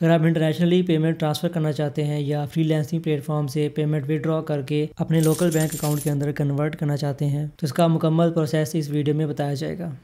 अगर आप internationally payment transfer करना चाहते हैं या फ्रीलांसिंग प्लेटफॉर्म से पेमेंट विड्रॉ करके अपने लोकल बैंक अकाउंट के अंदर कन्वर्ट करना चाहते हैं तो इसका मुकम्मल प्रोसेस इस वीडियो में बताया जाएगा।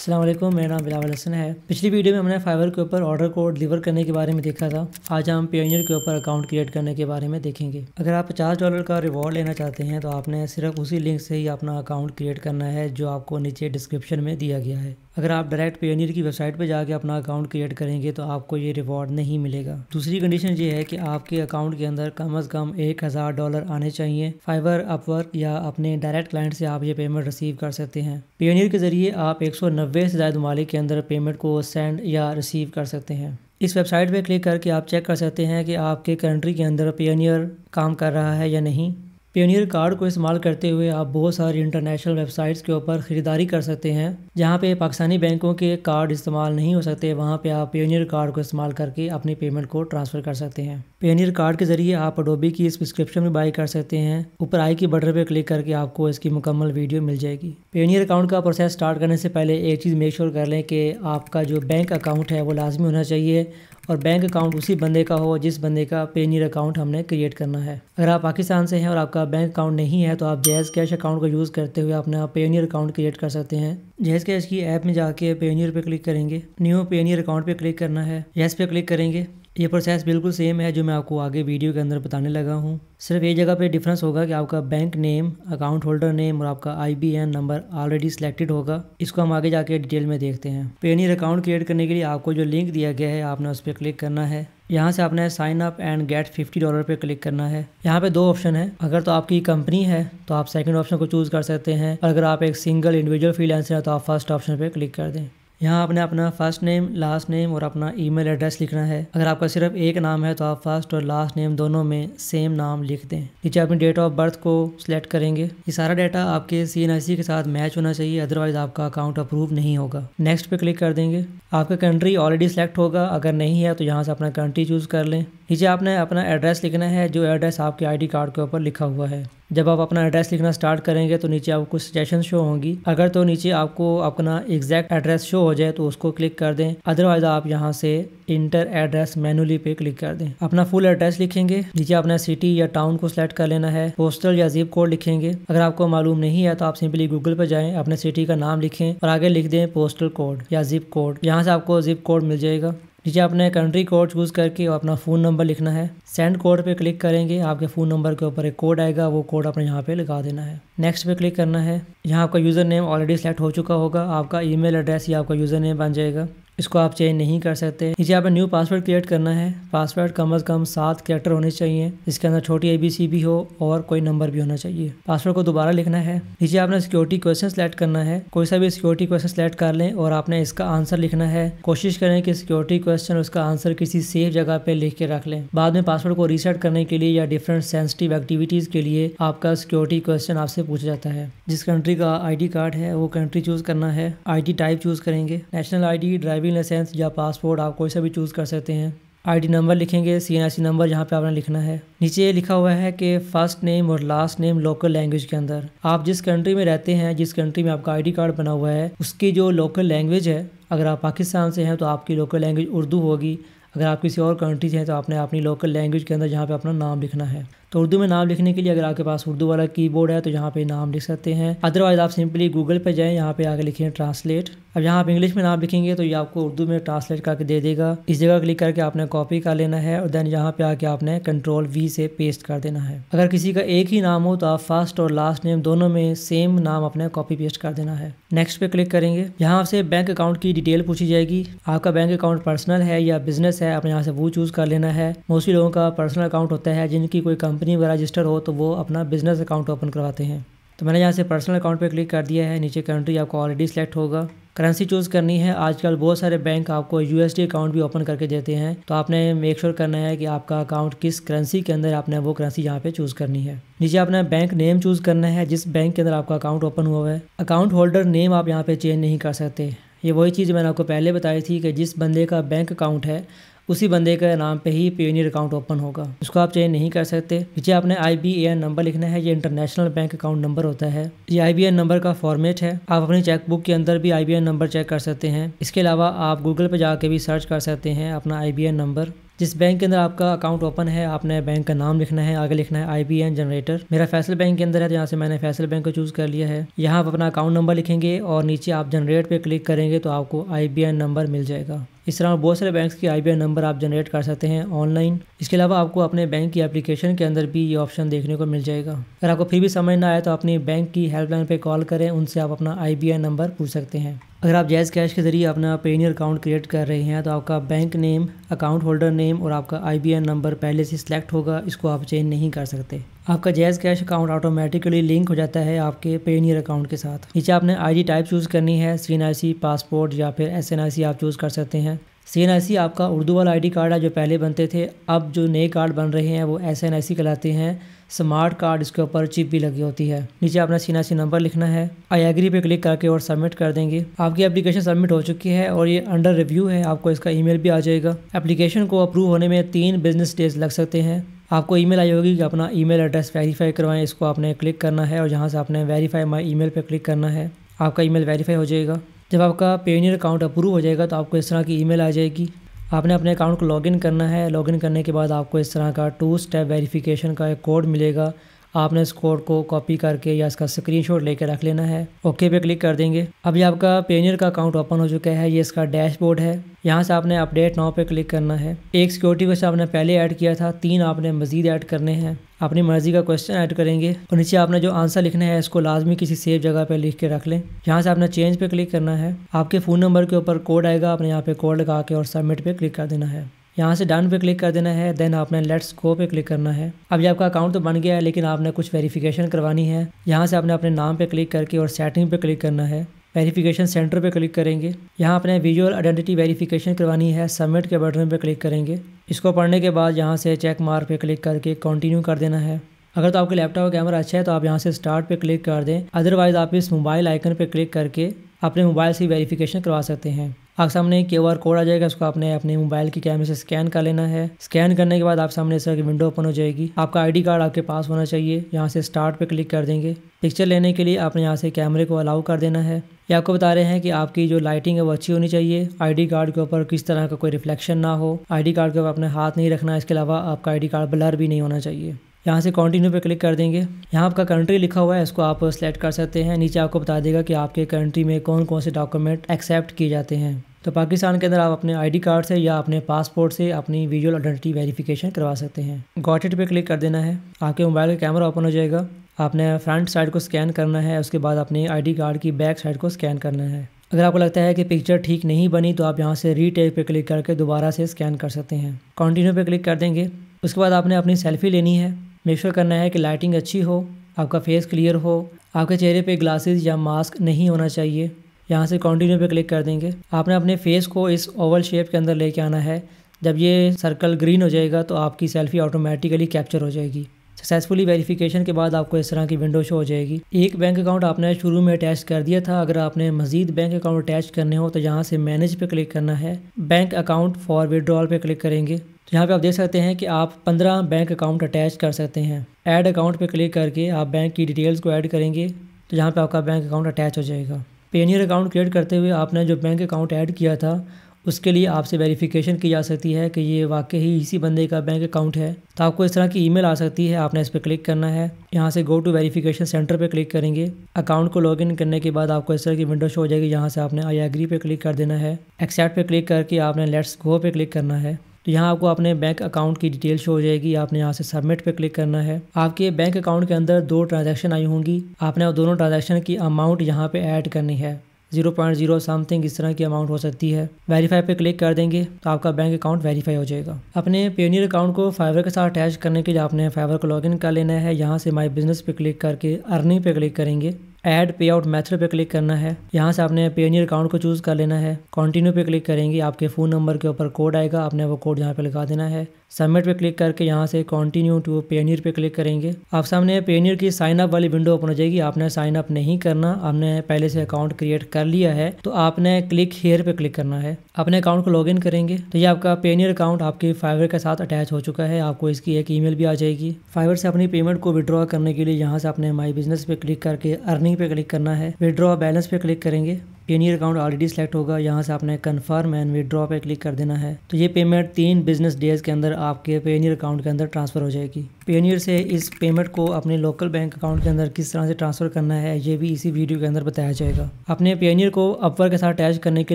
अल्लाम मेरा नाम बिलावल हसन है। पिछली वीडियो में हमने फाइवर के ऊपर ऑर्डर को डिलीवर करने के बारे में देखा था। आज हम पेनियर के ऊपर अकाउंट क्रिएट करने के बारे में देखेंगे। अगर आप 50 डॉलर का रिवॉर्ड लेना चाहते हैं तो आपने सिर्फ़ उसी लिंक से ही अपना अकाउंट क्रिएट करना है, जो आपको नीचे डिस्क्रिप्शन में दिया गया है। अगर आप डायरेक्ट पेनियर की वेबसाइट पर जाके अपना अकाउंट क्रिएट करेंगे तो आपको ये रिवॉर्ड नहीं मिलेगा। दूसरी कंडीशन ये है कि आपके अकाउंट के अंदर कम अज़ कम एक हज़ार डॉलर आने चाहिए फाइवर अपवर्क या अपने डायरेक्ट क्लाइंट से आप ये पेमेंट रिसीव कर सकते हैं। पेनियर के ज़रिए आप एक सौ नब्बे से ज़्यादा ममालिक के अंदर पेमेंट को सेंड या रिसीव कर सकते हैं। इस वेबसाइट पर क्लिक करके आप चेक कर सकते हैं कि आपके कंट्री के अंदर पेनियर काम कर रहा है या नहीं। पेनियर कार्ड को इस्तेमाल करते हुए आप बहुत सारी इंटरनेशनल वेबसाइट्स के ऊपर ख़रीदारी कर सकते हैं, जहाँ पे पाकिस्तानी बैंकों के कार्ड इस्तेमाल नहीं हो सकते, वहाँ पे आप पेनियर कार्ड को इस्तेमाल करके अपनी पेमेंट को ट्रांसफ़र कर सकते हैं। पेनियर कार्ड के ज़रिए आप अडोबी की इस में बाई कर सकते हैं। ऊपर आई की बटन पर क्लिक करके आपको इसकी मुकम्मल वीडियो मिल जाएगी। पेनियर अकाउंट का प्रोसेस स्टार्ट करने से पहले एक चीज़ मेक श्योर कर लें कि आपका जो बैंक अकाउंट है वो लाजमी होना चाहिए। और बैंक अकाउंट उसी बंदे का हो, जिस बंदे का पेनियर अकाउंट हमने क्रिएट करना है। अगर आप पाकिस्तान से हैं और आपका बैंक अकाउंट नहीं है तो आप जैज़ कैश अकाउंट का यूज़ करते हुए अपना पेनियर अकाउंट क्रिएट कर सकते हैं। जैज़ कैश की ऐप में जाके पेनियर पे क्लिक करेंगे। न्यू पेनियर अकाउंट पर क्लिक करना है। येस पे क्लिक करेंगे। ये प्रोसेस बिल्कुल सेम है जो मैं आपको आगे वीडियो के अंदर बताने लगा हूँ। सिर्फ़ एक जगह पे डिफरेंस होगा कि आपका bank name account holder name और आपका आईबीएन नंबर ऑलरेडी सिलेक्टेड होगा। इसको हम आगे जाके डिटेल में देखते हैं। पेनियर अकाउंट क्रिएट करने के लिए आपको जो लिंक दिया गया है, आपने उस पर क्लिक करना है। यहाँ से आपने sign up and get fifty dollar पे क्लिक करना है। यहाँ पे दो ऑप्शन है। अगर तो आपकी कंपनी है तो आप सेकंड ऑप्शन को चूज़ कर सकते हैं। अगर आप एक सिंगल इंडिविजुअल फ्रीलांसर है तो आप फ़र्स्ट ऑप्शन पे क्लिक कर दें। यहाँ आपने अपना फ़र्स्ट नेम लास्ट नेम और अपना ईमेल एड्रेस लिखना है। अगर आपका सिर्फ़ एक नाम है तो आप फ़र्स्ट और लास्ट नेम दोनों में सेम नाम लिख दें। नीचे अपनी डेट ऑफ़ बर्थ को सिलेक्ट करेंगे। ये सारा डाटा आपके सीएनआईसी के साथ मैच होना चाहिए अदरवाइज़ आपका अकाउंट अप्रूव नहीं होगा। नेक्स्ट पे क्लिक कर देंगे। आपका कंट्री ऑलरेडी सेलेक्ट होगा। अगर नहीं है तो यहाँ से अपना कंट्री चूज़ कर लें। नीचे आपने अपना एड्रेस लिखना है, जो एड्रेस आपके आईडी कार्ड के ऊपर लिखा हुआ है। जब आप अपना एड्रेस लिखना स्टार्ट करेंगे तो नीचे आपको कुछ सजेशन शो होंगी। अगर तो नीचे आपको अपना एग्जैक्ट एड्रेस शो हो जाए तो उसको क्लिक कर दें। अदरवाइज़ आप यहाँ से इंटर एड्रेस मैनुअली पे क्लिक कर दें। अपना फुल एड्रेस लिखेंगे। नीचे अपना सिटी या टाउन को सिलेक्ट कर लेना है। पोस्टल या जिप कोड लिखेंगे। अगर आपको मालूम नहीं है तो आप सिंपली गूगल पर जाएँ, अपने सिटी का नाम लिखें और आगे लिख दें पोस्टल कोड या जिप कोड यहाँ से आपको जिप कोड मिल जाएगा। नीचे अपने कंट्री कोड चूज़ करके अपना फ़ोन नंबर लिखना है। सेंड कोड पे क्लिक करेंगे, आपके फ़ोन नंबर के ऊपर एक कोड आएगा, वो कोड आपने यहाँ पे लगा देना है। नेक्स्ट पे क्लिक करना है। यहाँ आपका यूज़र नेम ऑलरेडी सेलेक्ट हो चुका होगा, आपका ईमेल एड्रेस या आपका यूज़र नेम बन जाएगा। इसको आप चेंज नहीं कर सकते। नीचे आपने न्यू पासवर्ड क्रिएट करना है। पासवर्ड कम अज़ कम सात कैरेक्टर होने चाहिए। इसके अंदर छोटी ए भी हो और कोई नंबर भी होना चाहिए। पासवर्ड को दोबारा लिखना है। नीचे आपने सिक्योरिटी क्वेश्चन सेलेक्ट करना है। कोई सा भी सिक्योरिटी क्वेश्चन सेलेक्ट कर लें और आपने इसका आंसर लिखना है। कोशिश करें कि सिक्योरिटी क्वेश्चन उसका आंसर किसी सेफ़ जगह पे लिख के रख लें। बाद में पासवर्ड को रीसेट करने के लिए या डिफरेंट सेंसिटिव एक्टिविटीज़ के लिए आपका सिक्योरिटी क्वेश्चन आपसे पूछा जाता है। जिस कंट्री का आईडी कार्ड है, वो कंट्री चूज़ करना है। आईडी टाइप चूज़ करेंगे। नेशनल आई ड्राइविंग लाइसेंस या पासपोर्ट आप कोई सा भी चूज़ कर सकते हैं। आईडी नंबर लिखेंगे सी एन आई सी नंबर यहाँ पे आपने लिखना है। नीचे ये लिखा हुआ है कि फ़र्स्ट नेम और लास्ट नेम लोकल लैंग्वेज के अंदर। आप जिस कंट्री में रहते हैं, जिस कंट्री में आपका आईडी कार्ड बना हुआ है, उसकी जो लोकल लैंग्वेज है, अगर आप पाकिस्तान से हैं तो आपकी लोकल लैंग्वेज उर्दू होगी। अगर आप किसी और कंट्री से हैं तो आपने अपनी लोकल लैंग्वेज के अंदर जहाँ पे अपना नाम लिखना है। तो उर्दू में नाम लिखने के लिए अगर आपके पास उर्दू वाला कीबोर्ड है तो यहाँ पे नाम लिख सकते हैं। अदरवाइज़ आप सिंपली गूगल पे जाएँ, यहाँ पे आगे लिखें ट्रांसलेट अब यहाँ आप इंग्लिश में नाम लिखेंगे तो ये आपको उर्दू में ट्रांसलेट करके दे देगा। इस जगह क्लिक करके आपने कॉपी कर लेना है, और देन यहाँ पे आके आपने कंट्रोल वी से पेस्ट कर देना है। अगर किसी का एक ही नाम हो तो आप फ़र्स्ट और लास्ट नेम दोनों में सेम नाम अपने कॉपी पेस्ट कर देना है। नेक्स्ट पे क्लिक करेंगे। यहाँ से बैंक अकाउंट की डिटेल पूछी जाएगी। आपका बैंक अकाउंट पर्सनल है या बिज़नेस है आपने यहाँ से वो चूज़ कर लेना है। मोस्टली लोगों का पर्सनल अकाउंट होता है, जिनकी कोई वगैरह रजिस्टर हो तो वो अपना बिज़नेस अकाउंट ओपन करवाते हैं। तो मैंने यहाँ से पर्सनल अकाउंट पे क्लिक कर दिया है। नीचे कंट्री आपको ऑलरेडी सेलेक्ट होगा। करेंसी चूज़ करनी है। आजकल बहुत सारे बैंक आपको यूएसडी अकाउंट भी ओपन करके देते हैं। तो आपने मेक श्योर sure करना है कि आपका अकाउंट किस करेंसी के अंदर आपने वो करेंसी यहाँ पे चूज़ करनी है। नीचे आपने बैंक नेम चूज़ करना है। जिस बैंक के अंदर आपका अकाउंट ओपन हुआ है। अकाउंट होल्डर नेम आप यहाँ पे चेंज नहीं कर सकते। ये वही चीज़ मैंने आपको पहले बताई थी कि जिस बंदे का बैंक अकाउंट है उसी बंदे के नाम पे ही पेनियर अकाउंट ओपन होगा। उसको आप चेंज नहीं कर सकते। नीचे आपने आई बी एन नंबर लिखना है। ये इंटरनेशनल बैंक अकाउंट नंबर होता है। ये आई बी एन नंबर का फॉर्मेट है। आप अपनी चेकबुक के अंदर भी I B N number check कर सकते हैं। इसके अलावा आप गूगल पे जाके भी सर्च कर सकते हैं अपना आई बी एन नंबर जिस बैंक के अंदर आपका अकाउंट ओपन है, आपने बैंक का नाम लिखना है, आगे लिखना है आई बी एन जनरेटर मेरा फैसल बैंक के अंदर है तो यहाँ से मैंने फैसल बैंक को चूज़ कर लिया है। यहाँ आप अपना अकाउंट नंबर लिखेंगे और नीचे आप जनरेट पे क्लिक करेंगे तो आपको आई बी एन नंबर मिल जाएगा। इस तरह बहुत सारे बैंक्स के आई नंबर आप जनरेट कर सकते हैं ऑनलाइन इसके अलावा आपको अपने बैंक की एप्लीकेशन के अंदर भी ये ऑप्शन देखने को मिल जाएगा। अगर आपको फिर भी समझ ना आए तो अपनी बैंक की हेल्पलाइन पर कॉल करें, उनसे आप अपना आई नंबर पूछ सकते हैं। अगर आप जैज़ कैश के ज़रिए अपना पेनियर अकाउंट क्रिएट कर रहे हैं तो आपका bank name account holder name और आपका आईबीएन नंबर पहले से सिलेक्ट होगा, इसको आप चेंज नहीं कर सकते। आपका jazz cash account automatically link हो जाता है आपके पेनियर अकाउंट के साथ। नीचे आपने आई टाइप चूज़ करनी है सी पासपोर्ट या फिर एसएनआईसी आप चूज़ कर सकते हैं। सी एन आई आपका उर्दू वाला आईडी कार्ड है जो पहले बनते थे, अब जो नए कार्ड बन रहे हैं, वो एस एन आई कहलाते हैं। स्मार्ट कार्ड इसके ऊपर चिप भी लगी होती है। नीचे अपना सी सी नंबर लिखना है। आई एग्री पे क्लिक करके और सबमिट कर देंगे। आपकी एप्लीकेशन सबमिट हो चुकी है और ये अंडर रिव्यू है। आपको इसका ईमेल भी आ जाएगा। एप्लीकेशन को अप्रूव होने में तीन बिज़नेस डेज़ लग सकते हैं। आपको ईमेल आई होगी कि अपना ईमेल एड्रेस वेरीफाई करवाएँ। इसको आपने क्लिक करना है और जहाँ से आपने वेरीफाई माई ईमेल पे क्लिक करना है, आपका ईमेल वेरीफाई हो जाएगा। जब आपका पेनियर अकाउंट अप्रूव हो जाएगा तो आपको इस तरह की ईमेल आ जाएगी। आपने अपने अकाउंट को लॉगिन करना है। लॉगिन करने के बाद आपको इस तरह का टू स्टेप वेरिफिकेशन का एक कोड मिलेगा। आपने इस कोड को कॉपी करके या इसका स्क्रीनशॉट लेकर रख लेना है। ओके पे क्लिक कर देंगे। अभी आपका पेनियर का अकाउंट ओपन हो चुका है। ये इसका डैशबोर्ड है। यहाँ से आपने अपडेट नाउ पे क्लिक करना है। एक सिक्योरिटी क्वेश्चन आपने पहले ऐड किया था। तीन आपने मजीद ऐड करने हैं। अपनी मर्ज़ी का क्वेश्चन ऐड करेंगे। और नीचे आपने जो आंसर लिखना है, इसको लाजमी किसी सेफ़ जगह पर लिख के रख लें। यहाँ से आपने चेंज पे क्लिक करना है। आपके फ़ोन नंबर के ऊपर कोड आएगा, आपने यहाँ पे कोड लगा के और सबमिट पे क्लिक कर देना है। यहाँ से डन पे क्लिक कर देना है देन आपने लेट्स गो पे क्लिक करना है। अभी आपका अकाउंट तो बन गया है, लेकिन आपने कुछ वेरिफिकेशन करवानी है। यहाँ से आपने अपने नाम पे क्लिक करके और सेटिंग पे क्लिक करना है। वेरिफिकेशन सेंटर पर क्लिक करेंगे। यहाँ अपने विजुअल आइडेंटिटी वेरिफिकेशन करवानी है सबमिट के बटन पर क्लिक करेंगे। इसको पढ़ने के बाद यहाँ से चेक मार्क पर क्लिक करके कंटिन्यू कर देना है। अगर तो आपके लैपटॉप का कैमरा अच्छा है तो आप यहाँ से स्टार्ट पर क्लिक कर दें। अदरवाइज़ आप इस मोबाइल आइकन पर क्लिक करके अपने मोबाइल से वेरीफिकेशन करवा सकते हैं। आपके सामने क्यू आर कोड आ जाएगा, उसको आपने अपने मोबाइल के कैमरे से स्कैन कर लेना है। स्कैन करने के बाद आप सामने की विंडो ओपन हो जाएगी। आपका आईडी कार्ड आपके पास होना चाहिए। यहाँ से स्टार्ट पे क्लिक कर देंगे। पिक्चर लेने के लिए आपने यहाँ से कैमरे को अलाउ कर देना है। ये आपको बता रहे हैं कि आपकी जो लाइटिंग है वो अच्छी होनी चाहिए। आईडी कार्ड के ऊपर किस तरह का कोई रिफ्लेक्शन ना हो। आईडी कार्ड के ऊपर अपने हाथ नहीं रखना, इसके अलावा आपका आईडी कार्ड ब्लर भी नहीं होना चाहिए। यहाँ से कंटिन्यू पे क्लिक कर देंगे। यहाँ आपका कंट्री लिखा हुआ है, इसको आप सेलेक्ट कर सकते हैं। नीचे आपको बता देगा कि आपके कंट्री में कौन कौन से डॉक्यूमेंट एक्सेप्ट किए जाते हैं। तो पाकिस्तान के अंदर आप अपने आईडी कार्ड से या अपने पासपोर्ट से अपनी विजुअल आइडेंटिटी वेरिफिकेशन करवा सकते हैं। गॉट इट पे क्लिक कर देना है। आपके मोबाइल का कैमरा ओपन हो जाएगा। आपने फ्रंट साइड को स्कैन करना है, उसके बाद अपने आईडी कार्ड की बैक साइड को स्कैन करना है। अगर आपको लगता है कि पिक्चर ठीक नहीं बनी तो आप यहाँ से रीटेक पे क्लिक करके दोबारा से स्कैन कर सकते हैं। कंटिन्यू पे क्लिक कर देंगे। उसके बाद आपने अपनी सेल्फी लेनी है। मेक श्योर करना है कि लाइटिंग अच्छी हो, आपका फेस क्लियर हो, आपके चेहरे पे ग्लासेस या मास्क नहीं होना चाहिए। यहाँ से कंटिन्यू पे क्लिक कर देंगे। आपने अपने फेस को इस ओवल शेप के अंदर लेके आना है। जब ये सर्कल ग्रीन हो जाएगा तो आपकी सेल्फी ऑटोमेटिकली कैप्चर हो जाएगी। सक्सेसफुली वेरिफिकेशन के बाद आपको इस तरह की विंडो शो हो जाएगी। एक बैंक अकाउंट आपने शुरू में अटैच कर दिया था। अगर आपने मजीद बैंक अकाउंट अटैच करने हो तो यहाँ से मैनेज पे क्लिक करना है। बैंक अकाउंट फॉर विड्रॉल पे क्लिक करेंगे। तो यहाँ पे आप देख सकते हैं कि आप 15 बैंक अकाउंट अटैच कर सकते हैं। ऐड अकाउंट पे क्लिक करके आप बैंक की डिटेल्स को ऐड करेंगे। तो यहाँ पे आपका बैंक अकाउंट अटैच हो जाएगा। पेनियर अकाउंट क्रिएट करते हुए आपने जो बैंक अकाउंट ऐड किया था, उसके लिए आपसे वेरिफिकेशन की जा सकती है कि ये वाकई ही इसी बंदे का बैंक अकाउंट है। तो आपको इस तरह की ईमेल आ सकती है, आपने इस पर क्लिक करना है। यहाँ से गो टू वेरिफिकेशन सेंटर पे क्लिक करेंगे। अकाउंट को लॉगिन करने के बाद आपको इस तरह की विंडो शो हो जाएगी, यहाँ से आपने आई एग्री पे क्लिक कर देना है। एक्सेप्ट पे क्लिक करके आपने लेट्स गो पे क्लिक करना है। तो यहाँ आपको अपने बैंक अकाउंट की डिटेल शो हो जाएगी। आपने यहाँ से सबमिट पे क्लिक करना है। आपके बैंक अकाउंट के अंदर दो ट्रांजेक्शन आई होंगी। आपने दोनों ट्रांजेक्शन की अमाउंट यहाँ पे ऐड करनी है। ज़ीरो पॉइंट ज़ीरो समथिंग इस तरह की अमाउंट हो सकती है। वेरीफाई पे क्लिक कर देंगे तो आपका बैंक अकाउंट वेरीफाई हो जाएगा। अपने पेनियर अकाउंट को फाइवर के साथ अटैच करने के लिए आपने फाइवर को लॉगिन कर लेना है। यहाँ से माई बिज़नेस पे क्लिक करके अर्निंग पे क्लिक करेंगे। ऐड पे आउट मैथड पे क्लिक करना है। यहाँ से आपने पेनियर अकाउंट को चूज़ कर लेना है। कंटिन्यू पे क्लिक करेंगे, आपके फ़ोन नंबर के ऊपर कोड आएगा। आपने वो कोड यहाँ पे लगा देना है। सबमिट पे क्लिक करके यहाँ से कंटिन्यू टू पेनियर पे क्लिक करेंगे। आप सामने पेनियर की साइन अप वाली विंडो ओपन हो जाएगी। आपने साइन अप नहीं करना। आपने पहले से अकाउंट क्रिएट कर लिया है। तो आपने क्लिक हेयर पे क्लिक करना है। अपने अकाउंट को लॉगिन करेंगे। तो ये आपका पेनियर अकाउंट आपके फाइवर के साथ अटैच हो चुका है। आपको इसकी एक ईमेल भी आ जाएगी। फाइवर से अपनी पेमेंट को विड्रॉ करने के लिए यहाँ से अपने माई बिज़नेस पे क्लिक करके अर्निंग पे क्लिक करना है। विड्रॉ बैलेंस पे क्लिक करेंगे। पेनियर अकाउंट ऑलरेडी सेलेक्ट होगा। यहाँ से आपने कन्फर्म एंड विड्रॉ पे क्लिक कर देना है। तो ये पेमेंट तीन बिज़नेस डेज़ के अंदर आपके पेनियर अकाउंट के अंदर ट्रांसफ़र हो जाएगी। पेनियर से इस पेमेंट को अपने लोकल बैंक अकाउंट के अंदर किस तरह से ट्रांसफ़र करना है, ये भी इसी वीडियो के अंदर बताया जाएगा। अपने पेनियर को अपवर के साथ अटैच करने के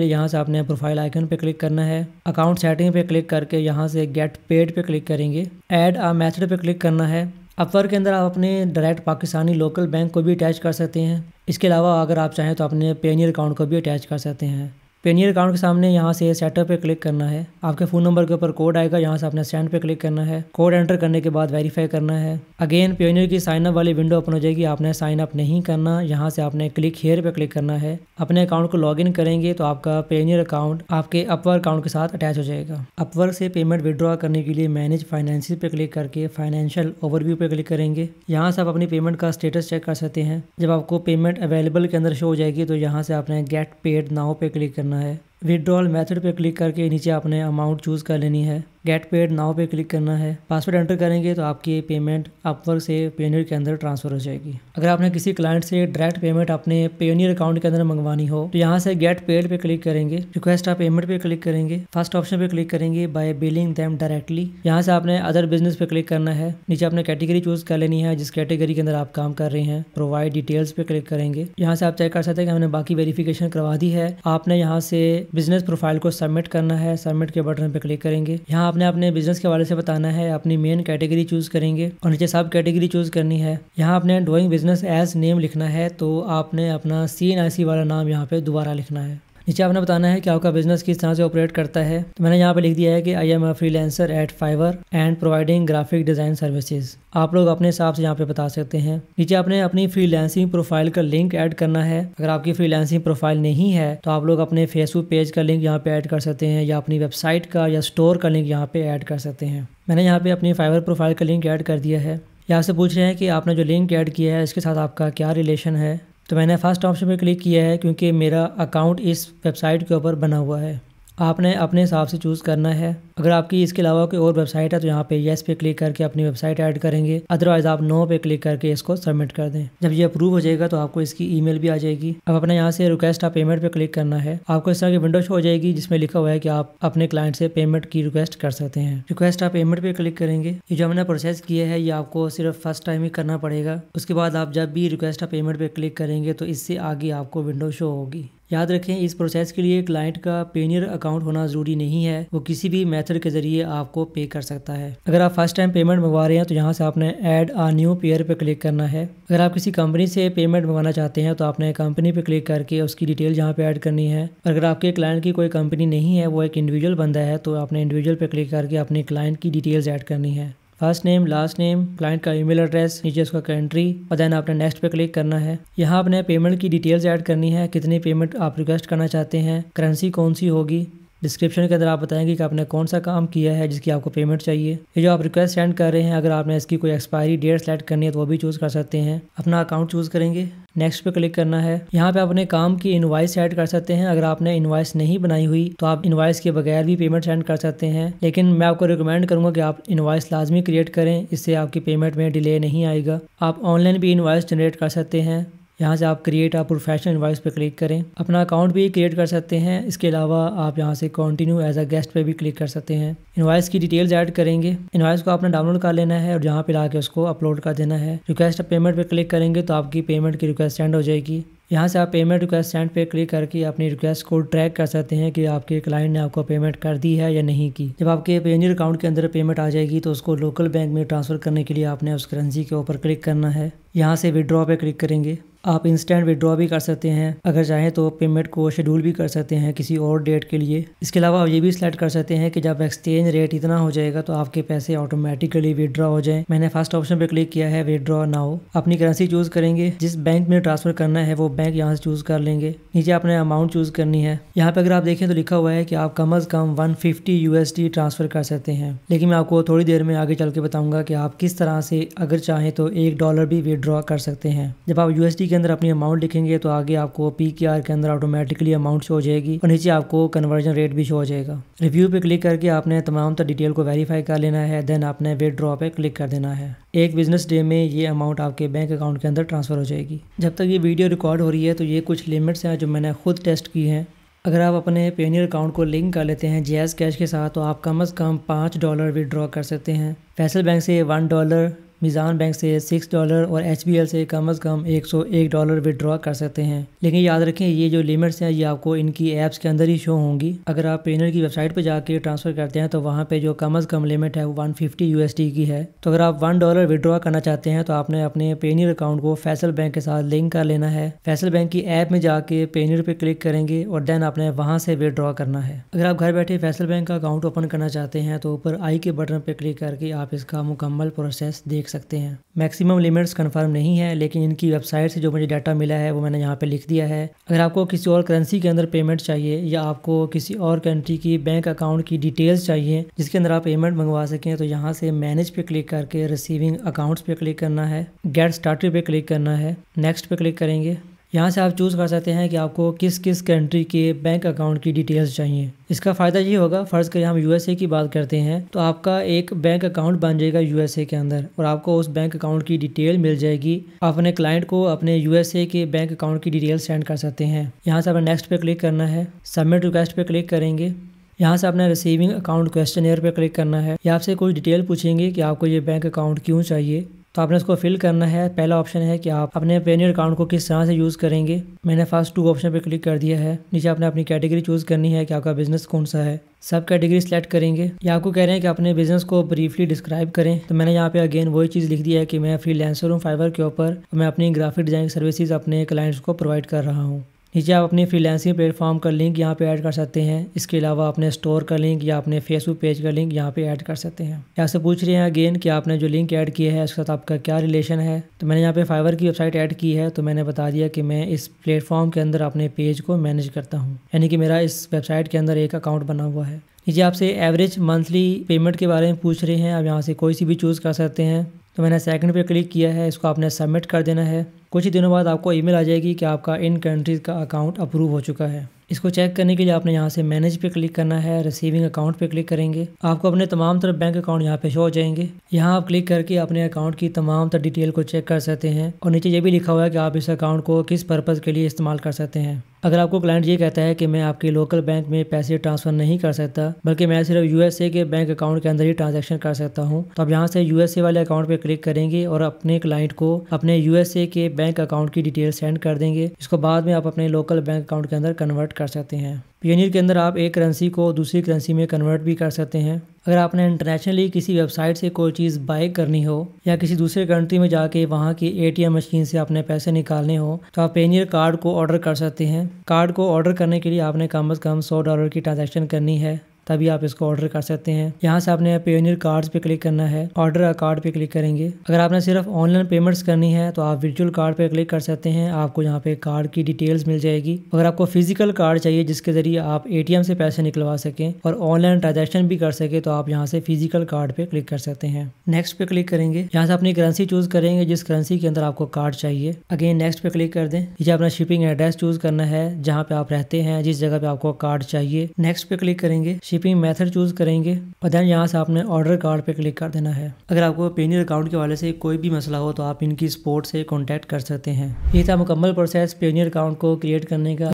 लिए यहाँ से आपने प्रोफ़ाइल आइकन पे क्लिक करना है। अकाउंट सेटिंग पे क्लिक करके यहाँ से गेट पेड पे क्लिक करेंगे। एड आ मैथड पे क्लिक करना है। अपवर के अंदर आप अपने डायरेक्ट पाकिस्तानी लोकल बैंक को भी अटैच कर सकते हैं। इसके अलावा अगर आप चाहें तो अपने पेनियर अकाउंट को भी अटैच कर सकते हैं। पेनियर अकाउंट के सामने यहाँ से सेटअप पे क्लिक करना है। आपके फ़ोन नंबर के ऊपर कोड आएगा, यहाँ से आपने सेंड पे क्लिक करना है। कोड एंटर करने के बाद वेरीफाई करना है। अगेन पेनियर की साइन अप वाली विंडो ओपन हो जाएगी। आपने साइन अप नहीं करना, यहाँ से आपने क्लिक हेयर पे क्लिक करना है। अपने अकाउंट को लॉग करेंगे तो आपका पेनियर अकाउंट आपके अपवर अकाउंट के साथ अटैच हो जाएगा। अपवर से पेमेंट विड्रॉ करने के लिए मैनेज फाइनेंशियल पे क्लिक करके फाइनेंशियल ओवरव्यू पे क्लिक करेंगे। यहाँ से आप अपनी पेमेंट का स्टेटस चेक कर सकते हैं। जब आपको पेमेंट अवेलेबल के अंदर शो हो जाएगी तो यहाँ से आपने गेट पेड नाउ पे क्लिक करना है विड्रॉल मेथड पे क्लिक करके नीचे आपने अमाउंट चूज़ कर लेनी है। गेट पेड नाउ पे क्लिक करना है। पासवर्ड एंटर करेंगे तो आपकी पेमेंट अपवर्क से पेनियर के अंदर ट्रांसफ़र हो जाएगी। अगर आपने किसी क्लाइंट से डायरेक्ट पेमेंट अपने पेनियर अकाउंट के अंदर मंगवानी हो तो यहाँ से गेट पेड पे क्लिक करेंगे। रिक्वेस्ट आप पेमेंट पे क्लिक करेंगे। फ़र्स्ट ऑप्शन पे क्लिक करेंगे बाय बिलिंग दैम डायरेक्टली यहाँ से आपने अदर बिज़नेस पे क्लिक करना है। नीचे आपने कैटेगरी चूज़ कर लेनी है, जिस कैटेगरी के अंदर आप काम कर रहे हैं। प्रोवाइड डिटेल्स पे क्लिक करेंगे। यहाँ से आप चेक कर सकते हैं कि हमने बाकी वेरिफिकेशन करवा दी है। आपने यहाँ से बिज़नेस प्रोफ़ाइल को सबमिट करना है सबमिट के बटन पर क्लिक करेंगे। यहाँ आपने अपने बिज़नेस के हवाले से बताना है, अपनी मेन कैटेगरी चूज़ करेंगे और नीचे सब कैटेगरी चूज़ करनी है। यहाँ आपने डोइंग बिज़नेस एज नेम लिखना है तो आपने अपना सी एन आई सी वाला नाम यहाँ पे दोबारा लिखना है। नीचे आपने बताना है कि आपका बिज़नेस किस तरह से ऑपरेट करता है। तो मैंने यहाँ पे लिख दिया है कि I am a freelancer at Fiverr and providing graphic design services आप लोग अपने हिसाब से यहाँ पे बता सकते हैं। नीचे आपने अपनी फ्रीलांसिंग प्रोफ़ाइल का लिंक ऐड करना है। अगर आपकी फ्रीलांसिंग प्रोफ़ाइल नहीं है तो आप लोग अपने फेसबुक पेज का लिंक यहाँ पे ऐड कर सकते हैं या अपनी वेबसाइट का या स्टोर का लिंक यहाँ पे ऐड कर सकते हैं। मैंने यहाँ पे अपनी फाइवर प्रोफ़ाइल का लिंक ऐड कर दिया है। यहाँ से पूछ रहे हैं कि आपने जो लिंक ऐड किया है, इसके साथ आपका क्या रिलेशन है? तो मैंने फ़र्स्ट ऑप्शन पर क्लिक किया है क्योंकि मेरा अकाउंट इस वेबसाइट के ऊपर बना हुआ है। आपने अपने हिसाब से चूज़ करना है। अगर आपकी इसके अलावा कोई और वेबसाइट है तो यहाँ पे येस पे क्लिक करके अपनी वेबसाइट ऐड करेंगे। अदरवाइज़ आप नो पे क्लिक करके इसको सबमिट कर दें। जब ये अप्रूव हो जाएगा तो आपको इसकी ईमेल भी आ जाएगी। अब अपने यहाँ से रिक्वेस्ट आप पेमेंट पे क्लिक करना है। आपको इस तरह की विंडो शो हो जाएगी, जिसमें लिखा हुआ है कि आप अपने क्लाइंट से पेमेंट की रिक्वेस्ट कर सकते हैं। रिक्वेस्ट आप पेमेंट पे क्लिक करेंगे। ये जो हमने प्रोसेस किया है, ये आपको सिर्फ़ फ़र्स्ट टाइम ही करना पड़ेगा। उसके बाद आप जब भी रिक्वेस्ट आप पेमेंट पे क्लिक करेंगे तो इससे आगे आपको विंडो शो होगी। याद रखें, इस प्रोसेस के लिए क्लाइंट का पेनियर अकाउंट होना ज़रूरी नहीं है। वो किसी भी मेथड के ज़रिए आपको पे कर सकता है। अगर आप फ़र्स्ट टाइम पेमेंट मंगवा रहे हैं तो यहाँ से आपने ऐड आ न्यू पेयर पे क्लिक करना है। अगर आप किसी कंपनी से पेमेंट मंगवाना चाहते हैं तो आपने कंपनी पे क्लिक करके उसकी डिटेल यहाँ पे ऐड करनी है। अगर आपके क्लाइंट की कोई कंपनी नहीं है, वो एक इंडिविजुअल बंदा है तो आपने इंडिविजुअल पे क्लिक करके अपने क्लाइंट की डिटेल्स ऐड करनी है। First name last name client का ईमेल एड्रेस नीचे उसका कंट्री और देन आपने नेक्स्ट पे क्लिक करना है। यहाँ आपने पेमेंट की डिटेल्स ऐड करनी है, कितनी पेमेंट आप रिक्वेस्ट करना चाहते हैं करेंसी कौन सी होगी डिस्क्रिप्शन के अंदर आप बताएँगे कि आपने कौन सा काम किया है जिसकी आपको पेमेंट चाहिए। ये जो आप रिक्वेस्ट सेंड कर रहे हैं, अगर आपने इसकी कोई एक्सपायरी डेट सेलेक्ट करनी है तो वो भी चूज़ कर सकते हैं। अपना अकाउंट चूज़ करेंगे। नेक्स्ट पे क्लिक करना है। यहाँ पे अपने काम की इनवाइस ऐड कर सकते हैं। अगर आपने इनवाइस नहीं बनाई हुई तो आप इनवाइस के बगैर भी पेमेंट सेंड कर सकते हैं। लेकिन मैं आपको रिकमेंड करूँगा कि आप इनवाइस लाजमी क्रिएट करें। इससे आपकी पेमेंट में डिले नहीं आएगा। आप ऑनलाइन भी इनवाइस जनरेट कर सकते हैं। यहाँ से आप क्रिएट आप प्रोफेशनल इन्वाइस पर क्लिक करें। अपना अकाउंट भी क्रिएट कर सकते हैं। इसके अलावा आप यहाँ से कंटिन्यू एज अ गेस्ट पे भी क्लिक कर सकते हैं। इन्वाइस की डिटेल्स ऐड करेंगे। इन्वाइस को आपने डाउनलोड कर लेना है और जहाँ पे लाके उसको अपलोड कर देना है। रिक्वेस्ट पेमेंट पर क्लिक करेंगे तो आपकी पेमेंट की रिक्वेस्ट सेंड हो जाएगी। यहाँ से आप पेमेंट रिक्वेस्ट सेंड पे क्लिक करके अपनी रिक्वेस्ट को ट्रैक कर सकते हैं कि आपके क्लाइंट ने आपको पेमेंट कर दी है या नहीं की। जब आपके पेनियर अकाउंट के अंदर पेमेंट आ जाएगी तो उसको लोकल बैंक में ट्रांसफ़र करने के लिए आपने उस करेंसी के ऊपर क्लिक करना है। यहाँ से विड्रॉ पे क्लिक करेंगे। आप इंस्टेंट विड्रॉ भी कर सकते हैं। अगर चाहें तो पेमेंट को शेड्यूल भी कर सकते हैं किसी और डेट के लिए। इसके अलावा आप ये भी सिलेक्ट कर सकते हैं कि जब एक्सचेंज रेट इतना हो जाएगा तो आपके पैसे ऑटोमेटिकली विड्रॉ हो जाए। मैंने फ़र्स्ट ऑप्शन पर क्लिक किया है विड्रॉ नाउ अपनी करेंसी चूज़ करेंगे। जिस बैंक में ट्रांसफ़र करना है, वो बैंक यहाँ से चूज़ कर लेंगे। नीचे आपने अमाउंट चूज़ करनी है। यहाँ पे अगर आप देखें तो लिखा हुआ है कि आप कम अज कम वन फिफ्टी ट्रांसफ़र कर सकते हैं। लेकिन मैं आपको थोड़ी देर में आगे चल के बताऊँगा कि आप किस तरह से अगर चाहें तो एक डॉलर भी विड्रॉ कर सकते हैं। जब आप यूएसडी के अंदर अपनी अमाउंट लिखेंगे तो आगे आपको पी के आर के अंदर ऑटोमेटिकली अमाउंट शो हो जाएगी और नीचे आपको कन्वर्जन रेट भी शो हो जाएगा। रिव्यू पे क्लिक करके आपने तमाम तर डिटेल को वेरीफाई कर लेना है देन आपने विड्रॉ पे क्लिक कर देना है। एक बिज़नेस डे में ये अमाउंट आपके बैंक अकाउंट के अंदर ट्रांसफ़र हो जाएगी। जब तक ये वीडियो रिकॉर्ड हो रही है तो ये कुछ लिमिट्स हैं जो मैंने खुद टेस्ट की हैं। अगर आप अपने पेनियर अकाउंट को लिंक कर लेते हैं जैज़ कैश के साथ तो आप कम अज़ कम पाँच डॉलर विड्रॉ कर सकते हैं। फैसल बैंक से वन डॉलर मिज़ान बैंक से सिक्स डॉलर और एचबीएल से कम अज़ कम एक सौ एक डॉलर विड्रॉ कर सकते हैं। लेकिन याद रखें, ये जो लिमिट्स हैं, ये आपको इनकी ऐप्स के अंदर ही शो होंगी। अगर आप पेनर की वेबसाइट पर जाके ट्रांसफ़र करते हैं तो वहाँ पे जो कम अज़ कम लिमिट है, वो वन फिफ्टी की है। तो अगर आप वन डॉलर विड्रॉ करना चाहते हैं तो आपने अपने पेनियर अकाउंट को फैसल बैंक के साथ लिंक कर लेना है। फैसल बैंक की ऐप में जाके पेनियर पे क्लिक करेंगे और देन आपने वहाँ से विड्रॉ करना है। अगर आप घर बैठे फैसल बैंक का अकाउंट ओपन करना चाहते हैं तो ऊपर आई के बटन पर क्लिक करके आप इसका मुकम्मल प्रोसेस देख सकते हैं। मैक्सिमम लिमिट्स कंफर्म नहीं है, लेकिन इनकी वेबसाइट से जो मुझे डाटा मिला है, वो मैंने यहाँ पे लिख दिया है। अगर आपको किसी और करेंसी के अंदर पेमेंट चाहिए, या आपको किसी और कंट्री की बैंक अकाउंट की डिटेल्स चाहिए, जिसके अंदर आप पेमेंट मंगवा सकें तो यहाँ से मैनेज पे क्लिक करके रिसीविंग अकाउंट्स पे क्लिक करना है। गेट स्टार्टर पे क्लिक करना है। नेक्स्ट पे क्लिक करेंगे। यहाँ से आप चूज़ कर सकते हैं कि आपको किस किस कंट्री के बैंक अकाउंट की डिटेल्स चाहिए। इसका फ़ायदा ये होगा, फ़र्ज़ करें हम यूएसए की बात करते हैं तो आपका एक बैंक अकाउंट बन जाएगा यूएसए के अंदर और आपको उस बैंक अकाउंट की डिटेल मिल जाएगी। आप अपने क्लाइंट को अपने यूएसए के बैंक अकाउंट की डिटेल सेंड कर सकते हैं। यहाँ से आपने नेक्स्ट पे क्लिक करना है सबमिट रिक्वेस्ट पे क्लिक करेंगे। यहाँ से आपने रिसीविंग अकाउंट क्वेश्चन पर क्लिक करना है। या आपसे कोई डिटेल पूछेंगे कि आपको ये बैंक अकाउंट क्यों चाहिए। तो आपने इसको फिल करना है। पहला ऑप्शन है कि आप अपने पेनियर अकाउंट को किस तरह से यूज़ करेंगे। मैंने फ़र्स्ट टू ऑप्शन पर क्लिक कर दिया है। नीचे आपने अपनी कैटेगरी चूज़ करनी है कि आपका बिज़नेस कौन सा है। सब कैटेगरी सेलेक्ट करेंगे। या आपको कह रहे हैं कि अपने बिज़नेस को ब्रीफली डिस्क्राइब करें। तो मैंने यहाँ पे अगेन वही चीज़ लिख दिया है कि मैं फ्री हूँ फाइवर के ऊपर मैं अपनी ग्राफिक डिज़ाइन सर्विसेज़ अपने क्लाइंट्स को प्रोवाइड कर रहा हूँ। नीचे आप अपने फ्रीलांसिंग प्लेटफॉर्म का लिंक यहाँ पे ऐड कर सकते हैं। इसके अलावा अपने स्टोर का लिंक या अपने फेसबुक पेज का लिंक यहाँ पे ऐड कर सकते हैं। यहाँ से पूछ रहे हैं अगेन कि आपने जो लिंक ऐड किया है उसके साथ आपका क्या रिलेशन है? तो मैंने यहाँ पे फाइवर की वेबसाइट ऐड की है तो मैंने बता दिया कि मैं इस प्लेटफॉर्म के अंदर अपने पेज को मैनेज करता हूँ। यानी कि मेरा इस वेबसाइट के अंदर एक अकाउंट बना हुआ है। नीचे आपसे एवरेज मंथली पेमेंट के बारे में पूछ रहे हैं। आप यहाँ से कोई सी भी चूज़ कर सकते हैं। तो मैंने सेकंड पे क्लिक किया है, इसको आपने सबमिट कर देना है। कुछ ही दिनों बाद आपको ईमेल आ जाएगी कि आपका इन कंट्रीज़ का अकाउंट अप्रूव हो चुका है। इसको चेक करने के लिए आपने यहाँ से मैनेज पे क्लिक करना है रिसीविंग अकाउंट पे क्लिक करेंगे। आपको अपने तमाम तरह बैंक अकाउंट यहाँ पे शो हो जाएँगे। यहाँ आप क्लिक करके अपने अकाउंट की तमाम तरह डिटेल को चेक कर सकते हैं और नीचे ये भी लिखा हुआ है कि आप इस अकाउंट को किस पर्पज़ के लिए इस्तेमाल कर सकते हैं। अगर आपको क्लाइंट ये कहता है कि मैं आपके लोकल बैंक में पैसे ट्रांसफ़र नहीं कर सकता, बल्कि मैं सिर्फ़ यूएसए के बैंक अकाउंट के अंदर ही ट्रांजेक्शन कर सकता हूँ तो आप यहाँ से यूएसए वाले अकाउंट पर क्लिक करेंगे और अपने क्लाइंट को अपने यूएसए के बैंक अकाउंट की डिटेल सेंड कर देंगे। इसको बाद में आप अपने लोकल बैंक अकाउंट के अंदर कन्वर्ट कर सकते हैं। पीएनयर के अंदर आप एक करेंसी को दूसरी करेंसी में कन्वर्ट भी कर सकते हैं। अगर आपने इंटरनेशनली किसी वेबसाइट से कोई चीज़ बाय करनी हो या किसी दूसरे कंट्री में जाके वहाँ की एटीएम मशीन से आपने पैसे निकालने हो तो आप पेनियर कार्ड को ऑर्डर कर सकते हैं। कार्ड को ऑर्डर करने के लिए आपने कम अज़ कम सौ डॉलर की ट्रांजैक्शन करनी है। तभी आप इसको ऑर्डर कर सकते हैं। यहाँ से आपने पेनियर कार्ड्स पे क्लिक करना है। ऑर्डर कार्ड पे क्लिक करेंगे। अगर आपने सिर्फ़ ऑनलाइन पेमेंट्स करनी है तो आप वर्चुअल कार्ड पे क्लिक कर सकते हैं। आपको यहाँ पे कार्ड की डिटेल्स मिल जाएगी। अगर आपको फ़िज़िकल कार्ड चाहिए, जिसके ज़रिए आप एटीएम से पैसे निकलवा सकें और ऑनलाइन ट्रांजेक्शन भी कर सके तो आप यहाँ से फ़िज़िकल कार्ड पे क्लिक कर सकते हैं। नेक्स्ट पे क्लिक करेंगे। यहाँ से अपनी करेंसी चूज़ करेंगे, जिस करेंसी के अंदर आपको कार्ड चाहिए। अगेन नेक्स्ट पे क्लिक कर दें। ये अपना शिपिंग एड्रेस चूज़ करना है, जहाँ पे आप रहते हैं, जिस जगह पे आपको कार्ड चाहिए। नेक्स्ट पे क्लिक करेंगे। शिपिंग मेथड चूज़ करेंगे और देन यहाँ से आपने ऑर्डर कार्ड पे क्लिक कर देना है। अगर आपको पेनियर अकाउंट के वाले से कोई भी मसला हो तो आप इनकी सपोर्ट से कॉन्टैक्ट कर सकते हैं। ये था मुकम्मल प्रोसेस पेनियर अकाउंट को क्रिएट करने का।